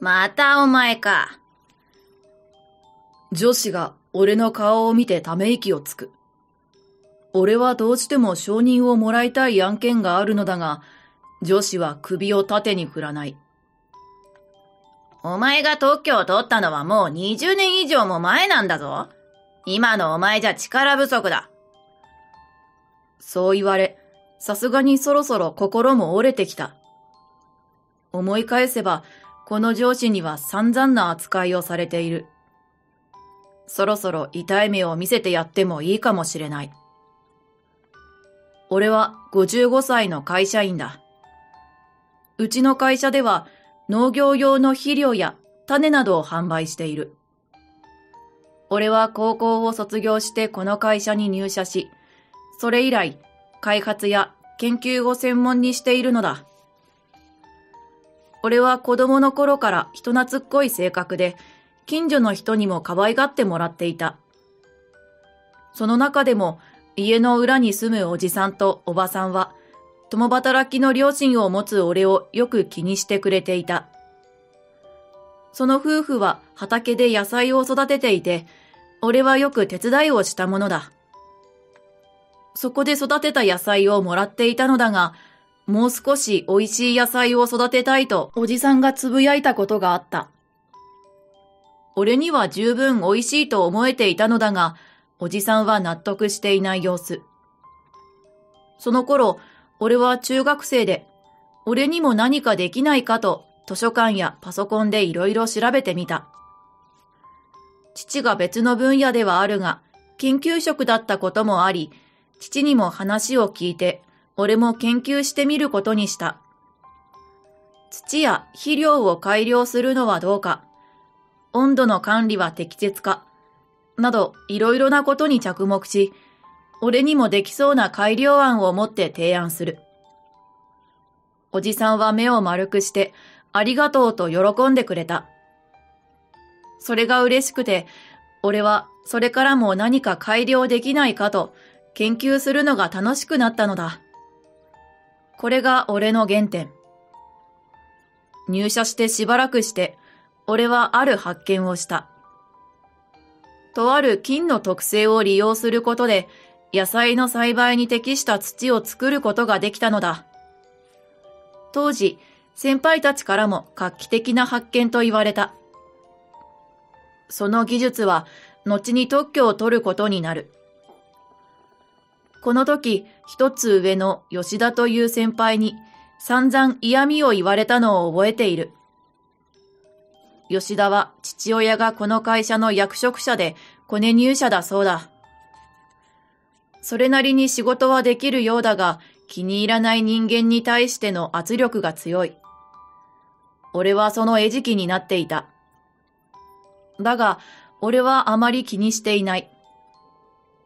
またお前か。女子が俺の顔を見てため息をつく。俺はどうしても承認をもらいたい案件があるのだが、女子は首を縦に振らない。お前が特許を取ったのはもう20年以上も前なんだぞ。今のお前じゃ力不足だ。そう言われ、さすがにそろそろ心も折れてきた。思い返せば、この上司には散々な扱いをされている。そろそろ痛い目を見せてやってもいいかもしれない。俺は55歳の会社員だ。うちの会社では農業用の肥料や種などを販売している。俺は高校を卒業してこの会社に入社し、それ以来開発や研究を専門にしているのだ。俺は子供の頃から人懐っこい性格で、近所の人にも可愛がってもらっていた。その中でも、家の裏に住むおじさんとおばさんは、共働きの両親を持つ俺をよく気にしてくれていた。その夫婦は畑で野菜を育てていて、俺はよく手伝いをしたものだ。そこで育てた野菜をもらっていたのだが、もう少し美味しい野菜を育てたいとおじさんがつぶやいたことがあった。俺には十分美味しいと思えていたのだが、おじさんは納得していない様子。その頃、俺は中学生で、俺にも何かできないかと図書館やパソコンでいろいろ調べてみた。父が別の分野ではあるが、研究職だったこともあり、父にも話を聞いて、俺も研究してみることにした。土や肥料を改良するのはどうか、温度の管理は適切か、などいろいろなことに着目し、俺にもできそうな改良案を持って提案する。おじさんは目を丸くして、ありがとうと喜んでくれた。それが嬉しくて、俺はそれからも何か改良できないかと研究するのが楽しくなったのだ。これが俺の原点。入社してしばらくして、俺はある発見をした。とある菌の特性を利用することで、野菜の栽培に適した土を作ることができたのだ。当時、先輩たちからも画期的な発見と言われた。その技術は、後に特許を取ることになる。この時、一つ上の吉田という先輩に散々嫌味を言われたのを覚えている。吉田は父親がこの会社の役職者でコネ入社だそうだ。それなりに仕事はできるようだが気に入らない人間に対しての圧力が強い。俺はその餌食になっていた。だが、俺はあまり気にしていない。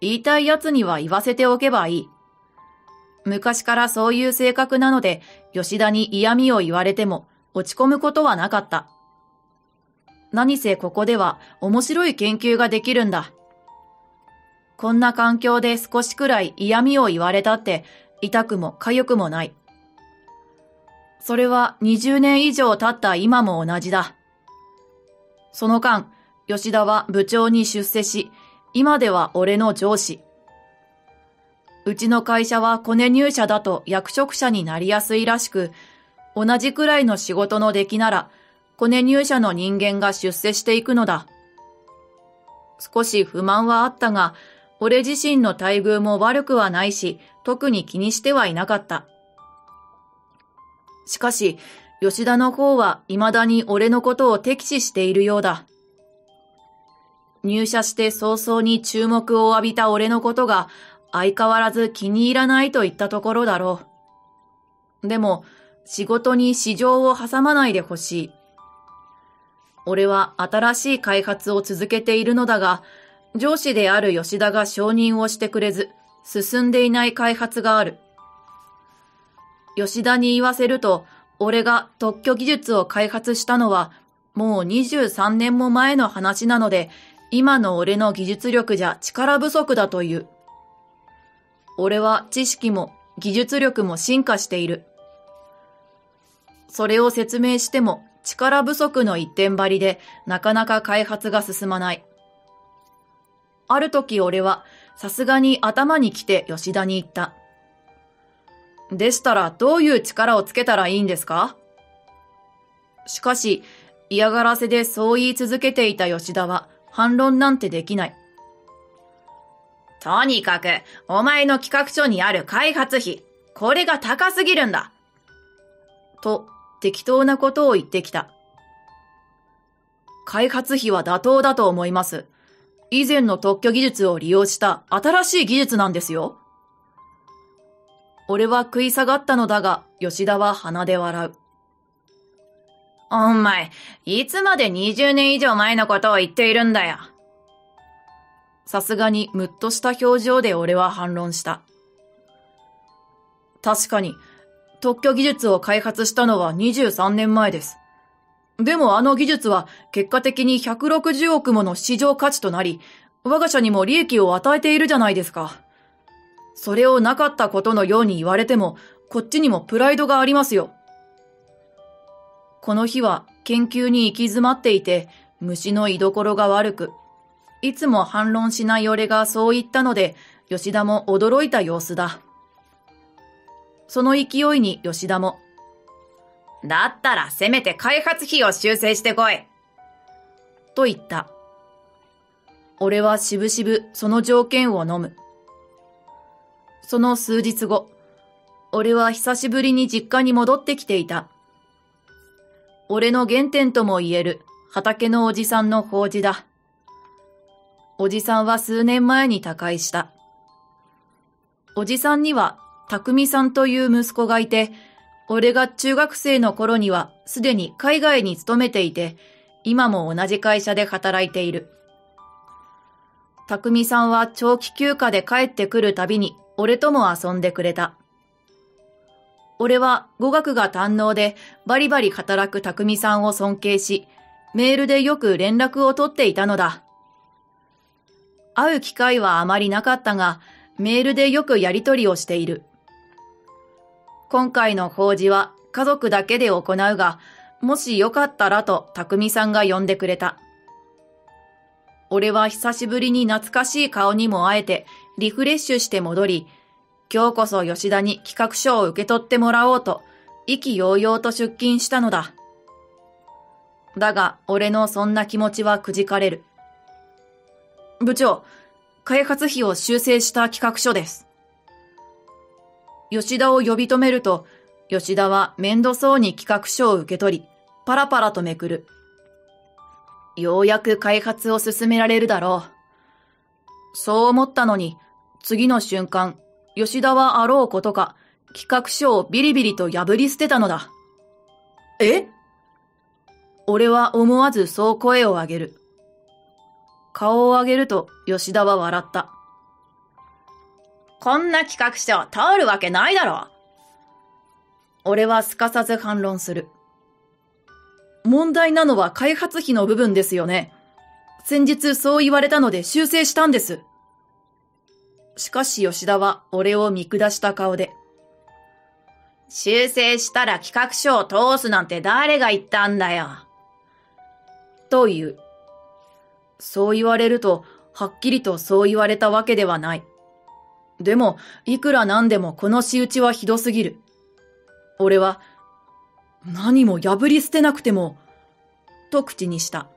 言いたい奴には言わせておけばいい。昔からそういう性格なので、吉田に嫌味を言われても落ち込むことはなかった。何せここでは面白い研究ができるんだ。こんな環境で少しくらい嫌味を言われたって痛くも痒くもない。それは20年以上経った今も同じだ。その間、吉田は部長に出世し、今では俺の上司。うちの会社はコネ入社だと役職者になりやすいらしく、同じくらいの仕事の出来なら、コネ入社の人間が出世していくのだ。少し不満はあったが、俺自身の待遇も悪くはないし、特に気にしてはいなかった。しかし、吉田の方は未だに俺のことを敵視しているようだ。入社して早々に注目を浴びた俺のことが相変わらず気に入らないといったところだろう。でも、仕事に市場を挟まないでほしい。俺は新しい開発を続けているのだが、上司である吉田が承認をしてくれず、進んでいない開発がある。吉田に言わせると、俺が特許技術を開発したのは、もう23年も前の話なので、今の俺の技術力じゃ力不足だという。俺は知識も技術力も進化している。それを説明しても力不足の一点張りでなかなか開発が進まない。ある時俺はさすがに頭に来て吉田に言った。でしたらどういう力をつけたらいいんですか？しかし嫌がらせでそう言い続けていた吉田は反論なんてできない。とにかく、お前の企画書にある開発費、これが高すぎるんだ。と、適当なことを言ってきた。開発費は妥当だと思います。以前の特許技術を利用した新しい技術なんですよ。俺は食い下がったのだが、吉田は鼻で笑う。お前、いつまで20年以上前のことを言っているんだよ。さすがにムッとした表情で俺は反論した。確かに、特許技術を開発したのは23年前です。でもあの技術は結果的に160億もの市場価値となり、我が社にも利益を与えているじゃないですか。それをなかったことのように言われても、こっちにもプライドがありますよ。この日は研究に行き詰まっていて、虫の居所が悪く、いつも反論しない俺がそう言ったので、吉田も驚いた様子だ。その勢いに吉田も、だったらせめて開発費を修正してこい。と言った。俺はしぶしぶその条件を飲む。その数日後、俺は久しぶりに実家に戻ってきていた。俺の原点とも言える畑のおじさんの法事だ。おじさんは数年前に他界した。おじさんには、匠さんという息子がいて、俺が中学生の頃にはすでに海外に勤めていて、今も同じ会社で働いている。匠さんは長期休暇で帰ってくるたびに俺とも遊んでくれた。俺は語学が堪能でバリバリ働く匠さんを尊敬し、メールでよく連絡を取っていたのだ。会う機会はあまりなかったが、メールでよくやりとりをしている。今回の法事は家族だけで行うが、もしよかったらと匠さんが呼んでくれた。俺は久しぶりに懐かしい顔にも会えてリフレッシュして戻り、今日こそ吉田に企画書を受け取ってもらおうと、意気揚々と出勤したのだ。だが、俺のそんな気持ちはくじかれる。部長、開発費を修正した企画書です。吉田を呼び止めると、吉田は面倒そうに企画書を受け取り、パラパラとめくる。ようやく開発を進められるだろう。そう思ったのに、次の瞬間、吉田はあろうことか、企画書をビリビリと破り捨てたのだ。え？俺は思わずそう声を上げる。顔を上げると吉田は笑った。こんな企画書通るわけないだろ。俺はすかさず反論する。問題なのは開発費の部分ですよね。先日そう言われたので修正したんです。しかし吉田は俺を見下した顔で。修正したら企画書を通すなんて誰が言ったんだよ。という。そう言われると、はっきりとそう言われたわけではない。でも、いくらなんでもこの仕打ちはひどすぎる。俺は、何も破り捨てなくても、と口にした。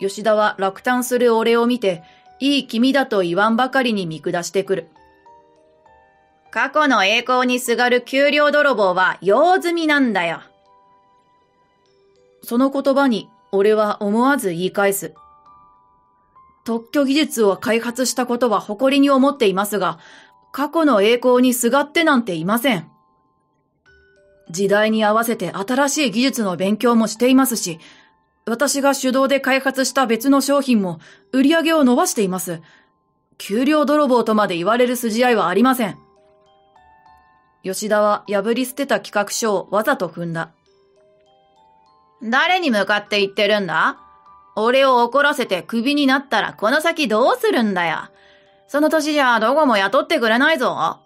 吉田は落胆する俺を見て、いい君だと言わんばかりに見下してくる。過去の栄光にすがる給料泥棒は用済みなんだよ。その言葉に俺は思わず言い返す。特許技術を開発したことは誇りに思っていますが、過去の栄光にすがってなんていません。時代に合わせて新しい技術の勉強もしていますし、私が手動で開発した別の商品も売り上げを伸ばしています。給料泥棒とまで言われる筋合いはありません。吉田は破り捨てた企画書をわざと踏んだ。誰に向かって言ってるんだ？俺を怒らせてクビになったらこの先どうするんだよ。その年じゃどこも雇ってくれないぞ。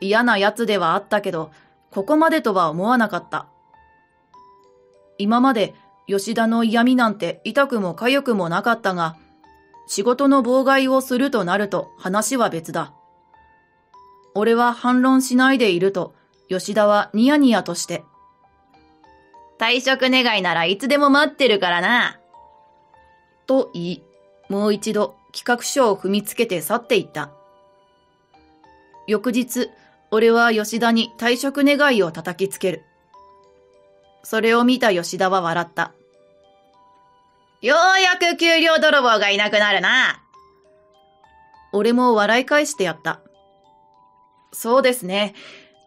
嫌な奴ではあったけど、ここまでとは思わなかった。今まで吉田の嫌味なんて痛くも痒くもなかったが、仕事の妨害をするとなると話は別だ。俺は反論しないでいると、吉田はニヤニヤとして。退職願いならいつでも待ってるからな。と言い、もう一度企画書を踏みつけて去っていった。翌日、俺は吉田に退職願いを叩きつける。それを見た吉田は笑った。ようやく給料泥棒がいなくなるな。俺も笑い返してやった。そうですね。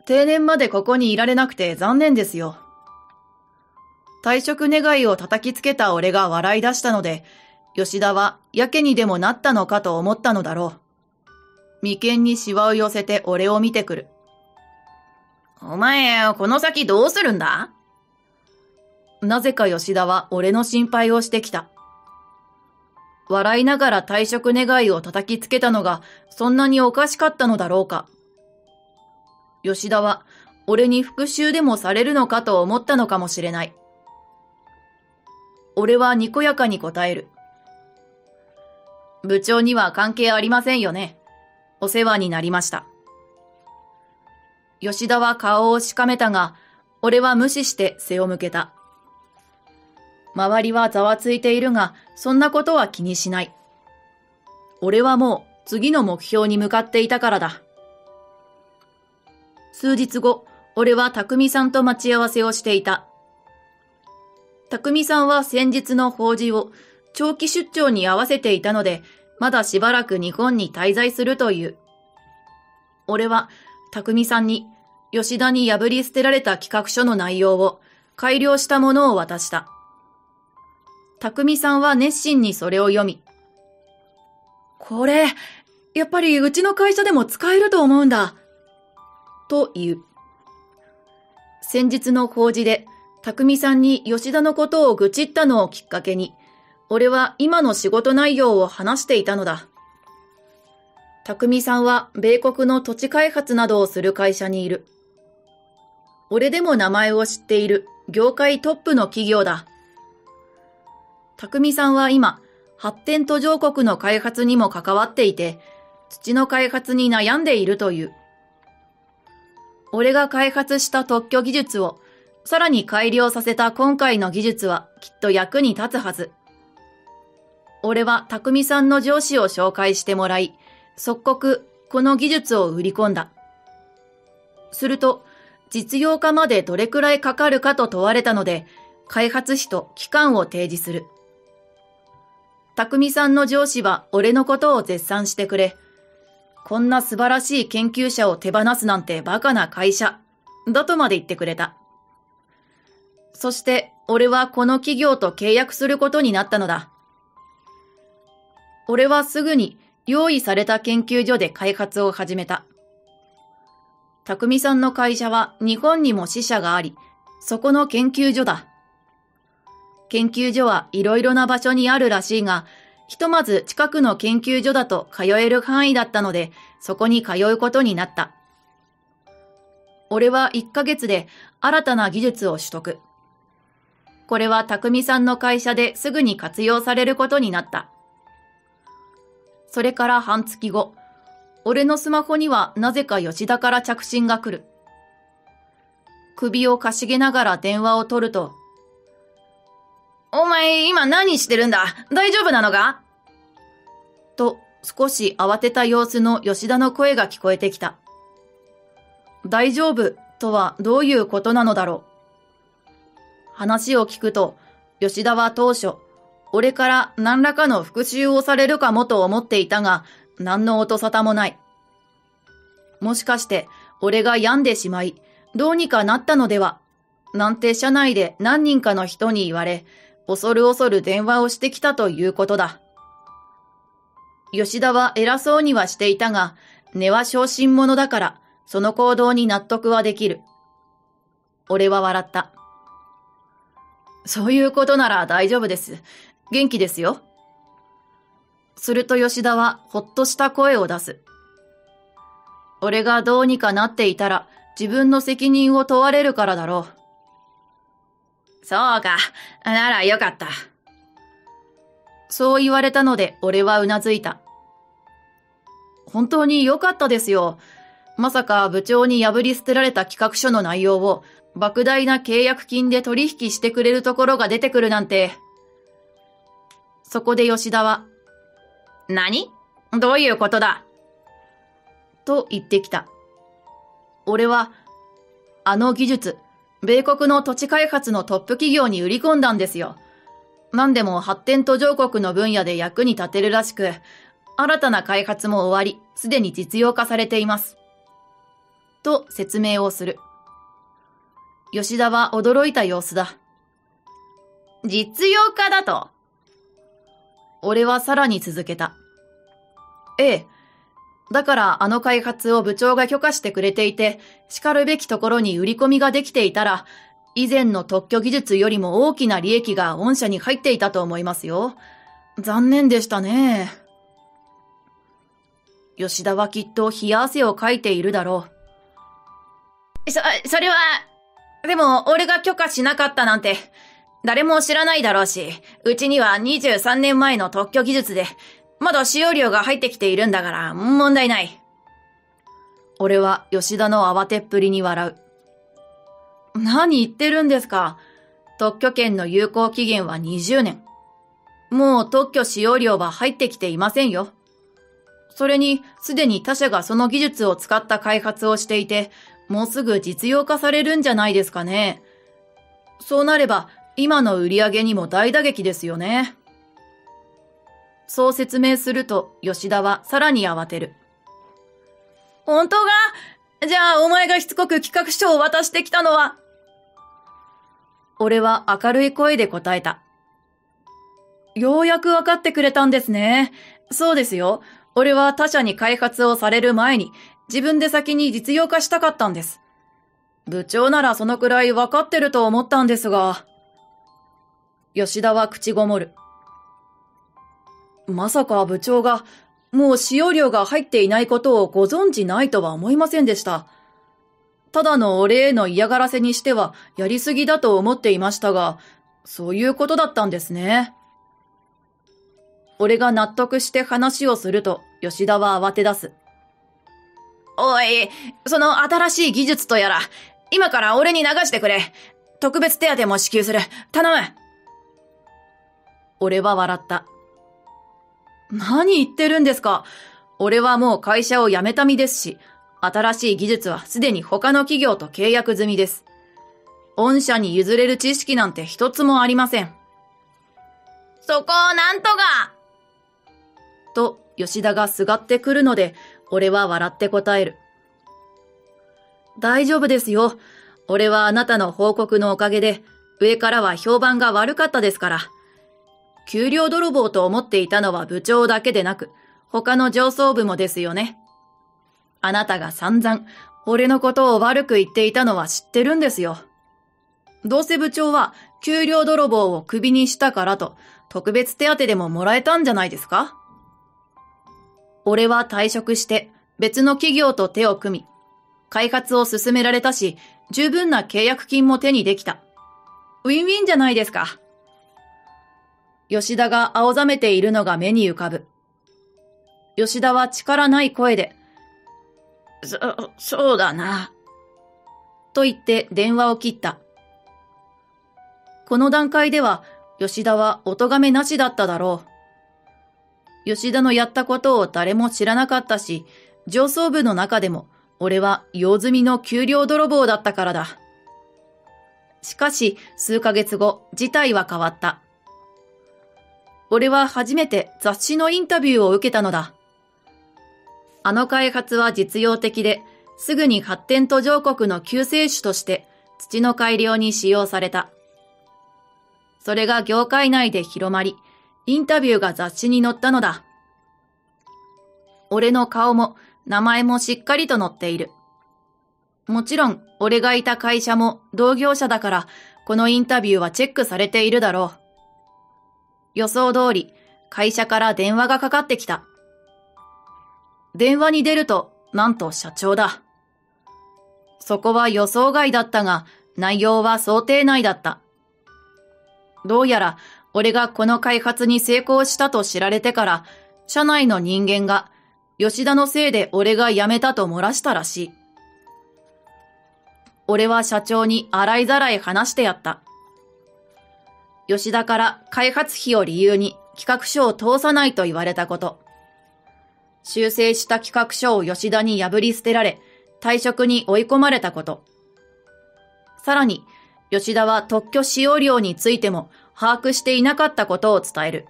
定年までここにいられなくて残念ですよ。退職願いを叩きつけた俺が笑い出したので、吉田はやけにでもなったのかと思ったのだろう。眉間にシワを寄せて俺を見てくる。お前、この先どうするんだ？なぜか吉田は俺の心配をしてきた。笑いながら退職願いを叩きつけたのがそんなにおかしかったのだろうか。吉田は俺に復讐でもされるのかと思ったのかもしれない。俺はにこやかに答える。部長には関係ありませんよね。お世話になりました。吉田は顔をしかめたが、俺は無視して背を向けた。周りはざわついているが、そんなことは気にしない。俺はもう次の目標に向かっていたからだ。数日後、俺は匠さんと待ち合わせをしていた。匠さんは先日の法事を長期出張に合わせていたので、まだしばらく日本に滞在するという。俺は、匠さんに吉田に破り捨てられた企画書の内容を改良したものを渡した。匠さんは熱心にそれを読み、これ、やっぱりうちの会社でも使えると思うんだ。と言う。先日の法事で、匠さんに吉田のことを愚痴ったのをきっかけに、俺は今の仕事内容を話していたのだ。匠さんは米国の土地開発などをする会社にいる。俺でも名前を知っている業界トップの企業だ。匠さんは今、発展途上国の開発にも関わっていて、土の開発に悩んでいるという。俺が開発した特許技術を、さらに改良させた今回の技術はきっと役に立つはず。俺は匠さんの上司を紹介してもらい、即刻この技術を売り込んだ。すると、実用化までどれくらいかかるかと問われたので、開発費と期間を提示する。匠さんの上司は俺のことを絶賛してくれ、こんな素晴らしい研究者を手放すなんてバカな会社、だとまで言ってくれた。そして俺はこの企業と契約することになったのだ。俺はすぐに用意された研究所で開発を始めた。匠さんの会社は日本にも支社があり、そこの研究所だ。研究所はいろいろな場所にあるらしいが、ひとまず近くの研究所だと通える範囲だったので、そこに通うことになった。俺は1ヶ月で新たな技術を取得。これは匠さんの会社ですぐに活用されることになった。それから半月後、俺のスマホにはなぜか吉田から着信が来る。首をかしげながら電話を取ると、お前今何してるんだ？大丈夫なのか？と少し慌てた様子の吉田の声が聞こえてきた。大丈夫とはどういうことなのだろう？話を聞くと、吉田は当初、俺から何らかの復讐をされるかもと思っていたが、何の音沙汰もない。もしかして、俺が病んでしまい、どうにかなったのでは、なんて社内で何人かの人に言われ、恐る恐る電話をしてきたということだ。吉田は偉そうにはしていたが、根は小心者だから、その行動に納得はできる。俺は笑った。そういうことなら大丈夫です。元気ですよ。すると吉田はほっとした声を出す。俺がどうにかなっていたら自分の責任を問われるからだろう。そうか。ならよかった。そう言われたので俺はうなずいた。本当に良かったですよ。まさか部長に破り捨てられた企画書の内容を莫大な契約金で取引してくれるところが出てくるなんて。そこで吉田は、何？どういうことだ？と言ってきた。俺は、あの技術、米国の土地開発のトップ企業に売り込んだんですよ。何でも発展途上国の分野で役に立てるらしく、新たな開発も終わり、すでに実用化されています。と説明をする。吉田は驚いた様子だ。実用化だと俺はさらに続けた。ええ。だからあの開発を部長が許可してくれていて、叱るべきところに売り込みができていたら、以前の特許技術よりも大きな利益が御社に入っていたと思いますよ。残念でしたね。吉田はきっと冷や汗をかいているだろう。そ、それは、でも俺が許可しなかったなんて、誰も知らないだろうし、うちには23年前の特許技術で、まだ使用料が入ってきているんだから、問題ない。俺は吉田の慌てっぷりに笑う。何言ってるんですか？特許権の有効期限は20年。もう特許使用料は入ってきていませんよ。それに、すでに他社がその技術を使った開発をしていて、もうすぐ実用化されるんじゃないですかね。そうなれば、今の売り上げにも大打撃ですよね。そう説明すると、吉田はさらに慌てる。本当が？じゃあ、お前がしつこく企画書を渡してきたのは？俺は明るい声で答えた。ようやくわかってくれたんですね。そうですよ。俺は他社に開発をされる前に自分で先に実用化したかったんです。部長ならそのくらいわかってると思ったんですが。吉田は口ごもる。まさか部長がもう使用料が入っていないことをご存知ないとは思いませんでした。ただのお礼への嫌がらせにしてはやりすぎだと思っていましたが、そういうことだったんですね。俺が納得して話をすると、吉田は慌て出す。おい、その新しい技術とやら、今から俺に流してくれ。特別手当も支給する。頼む。俺は笑った。何言ってるんですか？俺はもう会社を辞めた身ですし、新しい技術はすでに他の企業と契約済みです。御社に譲れる知識なんて一つもありません。そこをなんとかと、吉田がすがってくるので、俺は笑って答える。大丈夫ですよ。俺はあなたの報告のおかげで、上からは評判が悪かったですから。給料泥棒と思っていたのは部長だけでなく、他の上層部もですよね。あなたが散々、俺のことを悪く言っていたのは知ってるんですよ。どうせ部長は、給料泥棒をクビにしたからと、特別手当でももらえたんじゃないですか？俺は退職して別の企業と手を組み、開発を進められたし、十分な契約金も手にできた。ウィンウィンじゃないですか。吉田が青ざめているのが目に浮かぶ。吉田は力ない声で、そ、そうだな。と言って電話を切った。この段階では吉田はお咎めなしだっただろう。吉田のやったことを誰も知らなかったし、上層部の中でも俺は用済みの給料泥棒だったからだ。しかし、数ヶ月後、事態は変わった。俺は初めて雑誌のインタビューを受けたのだ。あの開発は実用的で、すぐに発展途上国の救世主として土の改良に使用された。それが業界内で広まり、インタビューが雑誌に載ったのだ。俺の顔も名前もしっかりと載っている。もちろん、俺がいた会社も同業者だから、このインタビューはチェックされているだろう。予想通り、会社から電話がかかってきた。電話に出ると、なんと社長だ。そこは予想外だったが、内容は想定内だった。どうやら俺がこの開発に成功したと知られてから、社内の人間が吉田のせいで俺が辞めたと漏らしたらしい。俺は社長に洗いざらい話してやった。吉田から開発費を理由に企画書を通さないと言われたこと。修正した企画書を吉田に破り捨てられ、退職に追い込まれたこと。さらに、吉田は特許使用料についても把握していなかったことを伝える。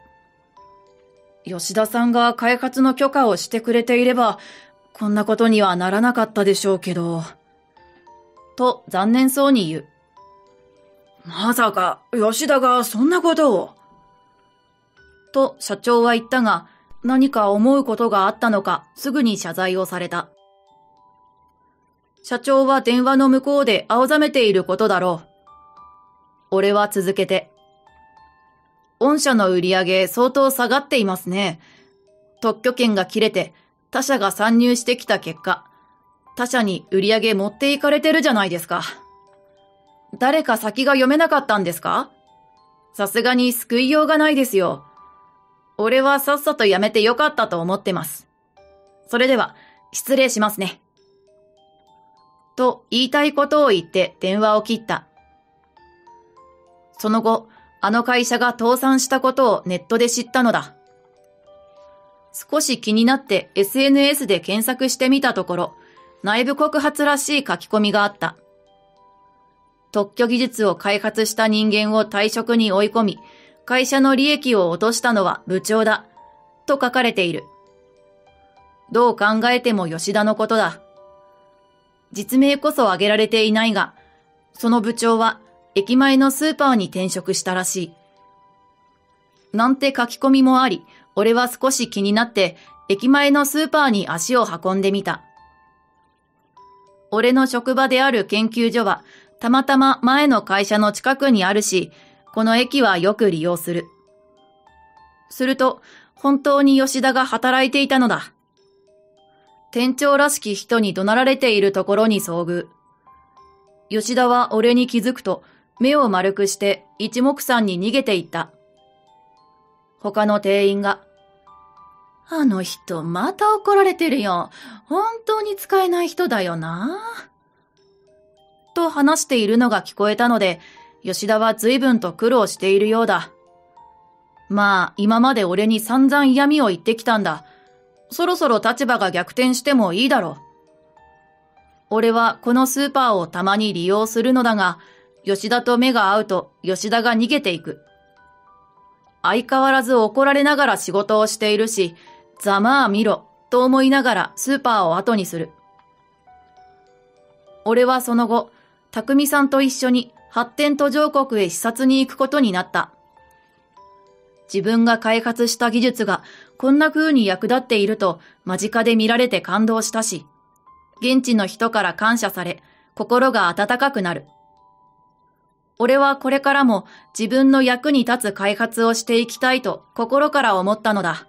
吉田さんが開発の許可をしてくれていれば、こんなことにはならなかったでしょうけど。と残念そうに言う。まさか、吉田がそんなことを。と社長は言ったが、何か思うことがあったのか、すぐに謝罪をされた。社長は電話の向こうで青ざめていることだろう。俺は続けて。御社の売り上げ相当下がっていますね。特許権が切れて他社が参入してきた結果、他社に売り上げ持っていかれてるじゃないですか。誰か先が読めなかったんですか？さすがに救いようがないですよ。俺はさっさと辞めてよかったと思ってます。それでは、失礼しますね。と言いたいことを言って電話を切った。その後、あの会社が倒産したことをネットで知ったのだ。少し気になって SNS で検索してみたところ、内部告発らしい書き込みがあった。特許技術を開発した人間を退職に追い込み、会社の利益を落としたのは部長だ。と書かれている。どう考えても吉田のことだ。実名こそ挙げられていないが、その部長は駅前のスーパーに転職したらしい。なんて書き込みもあり、俺は少し気になって駅前のスーパーに足を運んでみた。俺の職場である研究所はたまたま前の会社の近くにあるし、この駅はよく利用する。すると、本当に吉田が働いていたのだ。店長らしき人に怒鳴られているところに遭遇。吉田は俺に気づくと、目を丸くして一目散に逃げていった。他の店員が、あの人また怒られてるよ。本当に使えない人だよな。と話しているのが聞こえたので、吉田は随分と苦労しているようだ。まあ、今まで俺に散々嫌味を言ってきたんだ。そろそろ立場が逆転してもいいだろう。俺はこのスーパーをたまに利用するのだが、吉田と目が合うと吉田が逃げていく。相変わらず怒られながら仕事をしているし、ざまあ見ろ、と思いながらスーパーを後にする。俺はその後、匠さんと一緒に発展途上国へ視察に行くことになった。自分が開発した技術がこんな風に役立っていると間近で見られて感動したし、現地の人から感謝され、心が温かくなる。俺はこれからも自分の役に立つ開発をしていきたいと心から思ったのだ。